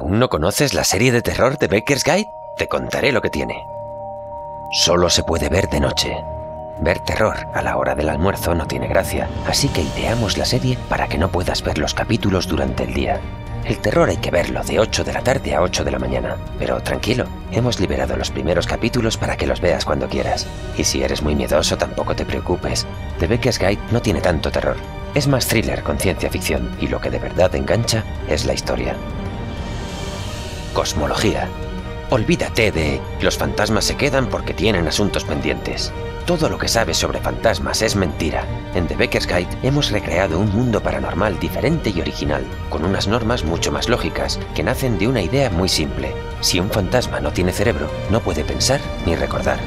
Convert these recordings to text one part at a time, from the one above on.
¿Aún no conoces la serie de terror de Becker's Guide? Te contaré lo que tiene. Solo se puede ver de noche. Ver terror a la hora del almuerzo no tiene gracia, así que ideamos la serie para que no puedas ver los capítulos durante el día. El terror hay que verlo de 8 de la tarde a 8 de la mañana. Pero tranquilo, hemos liberado los primeros capítulos para que los veas cuando quieras. Y si eres muy miedoso, tampoco te preocupes. The Becker's Guide no tiene tanto terror. Es más thriller con ciencia ficción, y lo que de verdad engancha es la historia. Cosmología. Olvídate de los fantasmas se quedan porque tienen asuntos pendientes. Todo lo que sabes sobre fantasmas es mentira. En The Becker's Guide hemos recreado un mundo paranormal diferente y original, con unas normas mucho más lógicas, que nacen de una idea muy simple. Si un fantasma no tiene cerebro, no puede pensar ni recordar.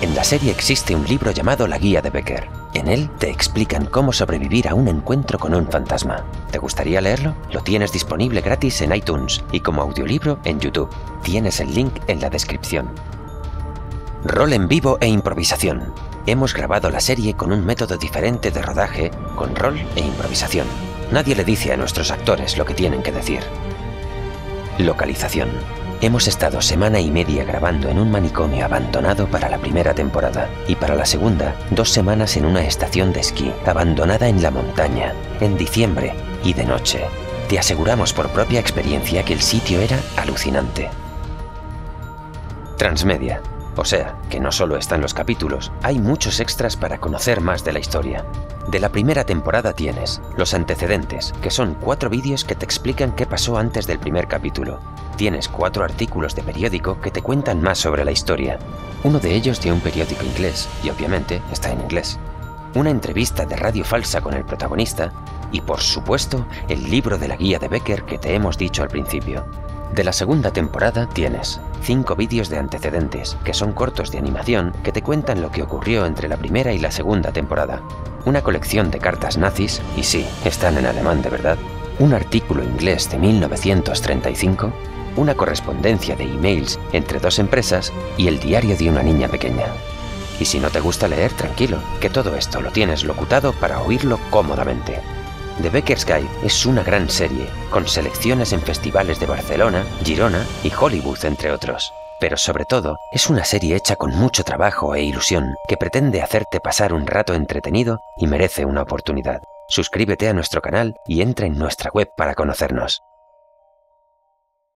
En la serie existe un libro llamado La Guía de Becker. En él te explican cómo sobrevivir a un encuentro con un fantasma. ¿Te gustaría leerlo? Lo tienes disponible gratis en iTunes y como audiolibro en YouTube. Tienes el link en la descripción. Rol en vivo e improvisación. Hemos grabado la serie con un método diferente de rodaje, con rol e improvisación. Nadie le dice a nuestros actores lo que tienen que decir. Localización. Hemos estado semana y media grabando en un manicomio abandonado para la primera temporada y para la segunda dos semanas en una estación de esquí abandonada en la montaña, en diciembre y de noche. Te aseguramos por propia experiencia que el sitio era alucinante. Transmedia. O sea, que no solo están los capítulos, hay muchos extras para conocer más de la historia. De la primera temporada tienes los antecedentes, que son cuatro vídeos que te explican qué pasó antes del primer capítulo. Tienes cuatro artículos de periódico que te cuentan más sobre la historia. Uno de ellos de un periódico inglés, y obviamente está en inglés. Una entrevista de radio falsa con el protagonista, y por supuesto, el libro de la guía de Becker que te hemos dicho al principio. De la segunda temporada tienes cinco vídeos de antecedentes, que son cortos de animación que te cuentan lo que ocurrió entre la primera y la segunda temporada. Una colección de cartas nazis, y sí, están en alemán de verdad. Un artículo inglés de 1935. Una correspondencia de emails entre dos empresas y el diario de una niña pequeña. Y si no te gusta leer, tranquilo, que todo esto lo tienes locutado para oírlo cómodamente. The Becker's Guide es una gran serie, con selecciones en festivales de Barcelona, Girona y Hollywood, entre otros. Pero sobre todo, es una serie hecha con mucho trabajo e ilusión que pretende hacerte pasar un rato entretenido y merece una oportunidad. Suscríbete a nuestro canal y entra en nuestra web para conocernos.